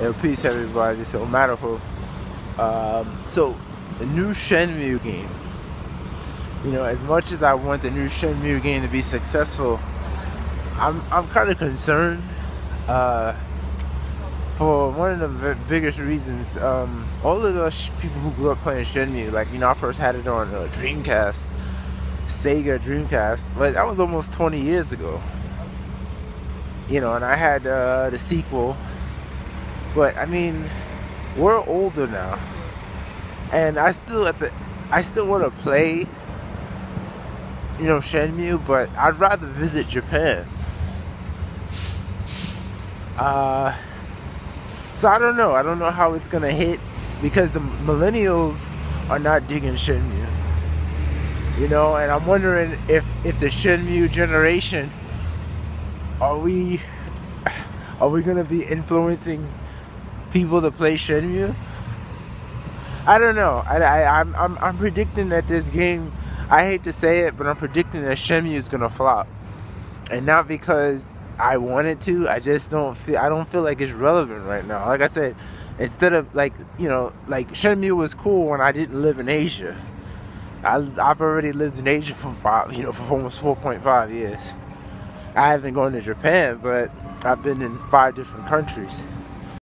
And peace, everybody. So, Medical. Um, so, the new Shenmue game. You know, as much as I want the new Shenmue game to be successful, I'm I'm kind of concerned. Uh, for one of the biggest reasons, um, all of the people who grew up playing Shenmue, like you know, I first had it on uh, Dreamcast, Sega Dreamcast, but that was almost 20 years ago. You know, and I had uh, the sequel but I mean, we're older now, and I still at the I still want to play. You know Shenmue, but I'd rather visit Japan. Uh, so I don't know. I don't know how it's gonna hit because the millennials are not digging Shenmue. You know, and I'm wondering if if the Shenmue generation are we are we gonna be influencing people to play Shenmue. I don't know. I, I, I'm, I'm, I'm predicting that this game, I hate to say it, but I'm predicting that Shenmue is gonna flop, and not because I want it to. I just don't feel. I don't feel like it's relevant right now. Like I said, instead of like you know, like Shenmue was cool when I didn't live in Asia. I, I've already lived in Asia for five, you know, for almost 4.5 years. I haven't gone to Japan, but I've been in five different countries.